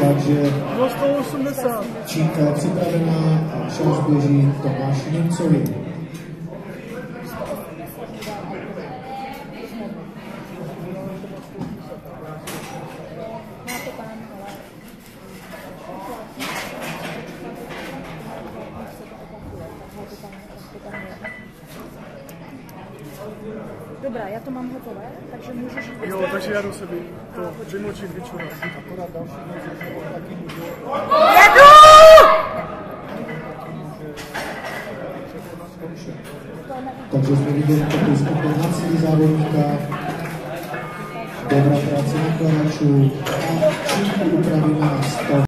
Takže Do 180. Čínka je připravená a čas běží Tomáš Němcovi. Dobrá, já to mám hotové, takže můžeš jít. Jo, takže já do sebe to vymočit, vyčurat. Takže jsme viděli takový skupinu na celý závodníka. Dobrá práce nakladačů a upraví na 100.